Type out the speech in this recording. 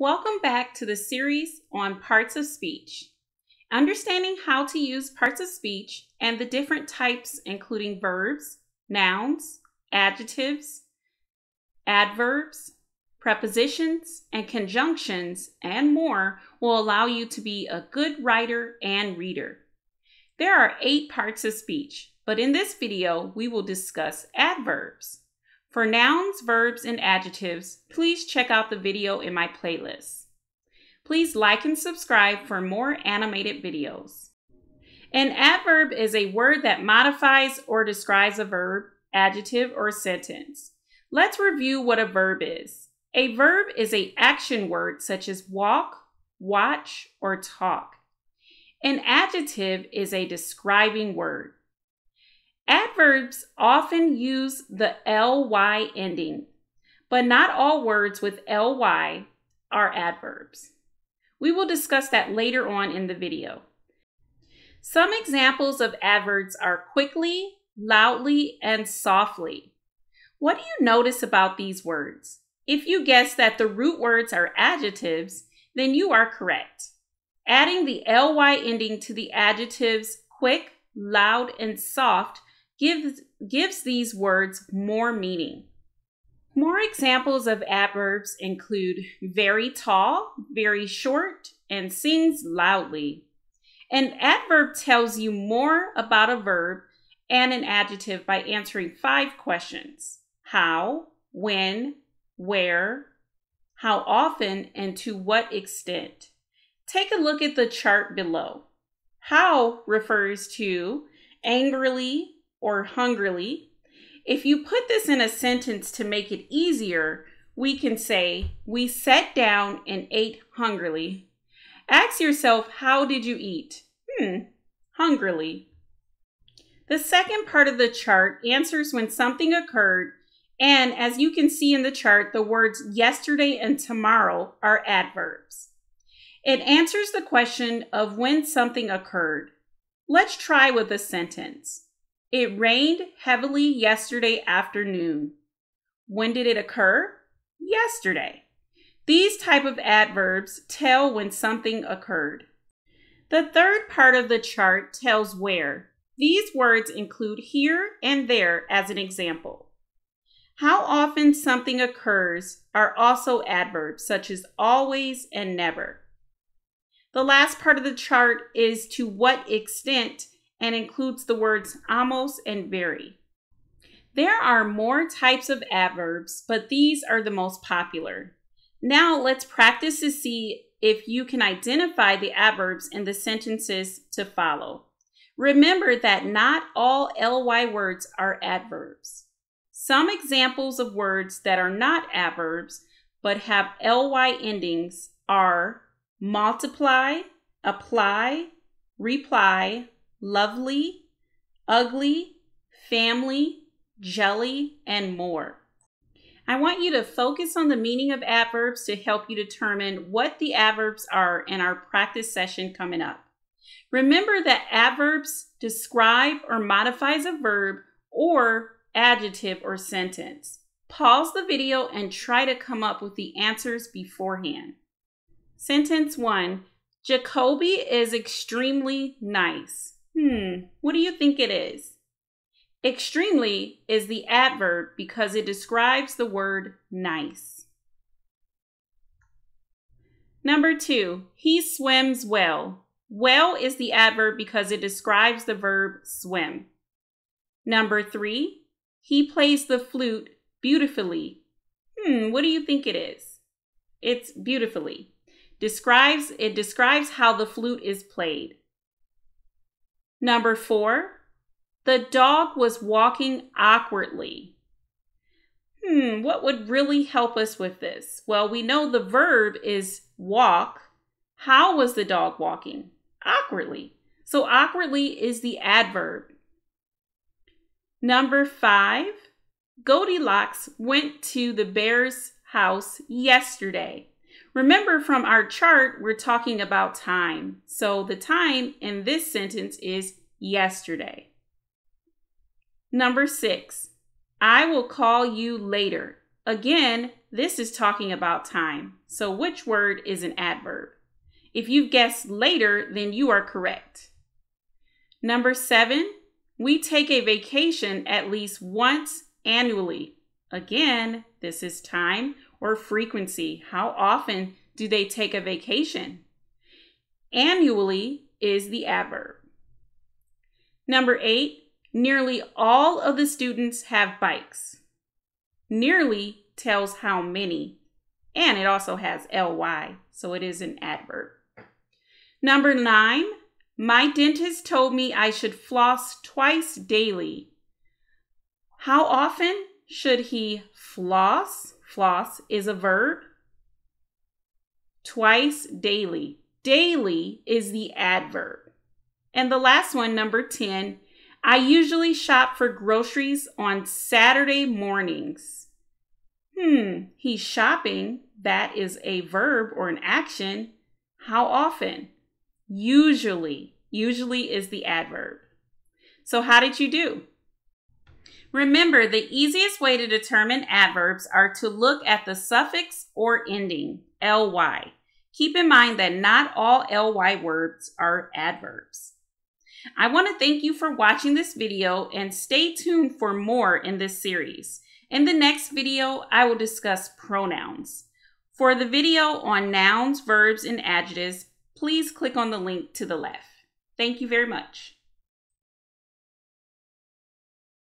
Welcome back to the series on parts of speech. Understanding how to use parts of speech and the different types, including verbs, nouns, adjectives, adverbs, prepositions, and conjunctions, and more, will allow you to be a good writer and reader. There are eight parts of speech, but in this video, we will discuss adverbs. For nouns, verbs, and adjectives, please check out the video in my playlist. Please like and subscribe for more animated videos. An adverb is a word that modifies or describes a verb, adjective, or sentence. Let's review what a verb is. A verb is a action word such as walk, watch, or talk. An adjective is a describing word. Adverbs often use the ly ending, but not all words with ly are adverbs. We will discuss that later on in the video. Some examples of adverbs are quickly, loudly, and softly. What do you notice about these words? If you guess that the root words are adjectives, then you are correct. Adding the ly ending to the adjectives quick, loud, and soft gives, gives these words more meaning. More examples of adverbs include very tall, very short, and sings loudly. An adverb tells you more about a verb and an adjective by answering five questions how, when, where, how often, and to what extent. Take a look at the chart below. How refers to angrily, or hungrily. If you put this in a sentence to make it easier, we can say, We sat down and ate hungrily. Ask yourself, How did you eat? Hmm, hungrily. The second part of the chart answers when something occurred, and as you can see in the chart, the words yesterday and tomorrow are adverbs. It answers the question of when something occurred. Let's try with a sentence. It rained heavily yesterday afternoon. When did it occur? Yesterday. These type of adverbs tell when something occurred. The third part of the chart tells where. These words include here and there as an example. How often something occurs are also adverbs such as always and never. The last part of the chart is to what extent and includes the words almost and very. There are more types of adverbs, but these are the most popular. Now let's practice to see if you can identify the adverbs in the sentences to follow. Remember that not all ly words are adverbs. Some examples of words that are not adverbs but have ly endings are multiply, apply, reply, lovely, ugly, family, jelly, and more. I want you to focus on the meaning of adverbs to help you determine what the adverbs are in our practice session coming up. Remember that adverbs describe or modifies a verb or adjective or sentence. Pause the video and try to come up with the answers beforehand. Sentence 1 Jacoby is extremely nice. Hmm, what do you think it is? Extremely is the adverb because it describes the word nice. Number two, he swims well. Well is the adverb because it describes the verb swim. Number three, he plays the flute beautifully. Hmm, what do you think it is? It's beautifully. Describes it describes how the flute is played. Number four, the dog was walking awkwardly. Hmm, what would really help us with this? Well, we know the verb is walk. How was the dog walking? Awkwardly. So, awkwardly is the adverb. Number five, Goldilocks went to the bear's house yesterday. Remember from our chart, we're talking about time. So the time in this sentence is yesterday. Number six, I will call you later. Again, this is talking about time. So which word is an adverb? If you've guessed later, then you are correct. Number seven, we take a vacation at least once annually. Again, this is time or frequency. How often do they take a vacation? Annually is the adverb. Number eight, nearly all of the students have bikes. Nearly tells how many, and it also has ly, so it is an adverb. Number nine, my dentist told me I should floss twice daily. How often should he floss? Floss is a verb. Twice daily. Daily is the adverb. And the last one, number 10, I usually shop for groceries on Saturday mornings. Hmm, he's shopping. That is a verb or an action. How often? Usually. Usually is the adverb. So, how did you do? Remember, the easiest way to determine adverbs are to look at the suffix or ending, ly. Keep in mind that not all ly words are adverbs. I want to thank you for watching this video and stay tuned for more in this series. In the next video, I will discuss pronouns. For the video on nouns, verbs, and adjectives, please click on the link to the left. Thank you very much.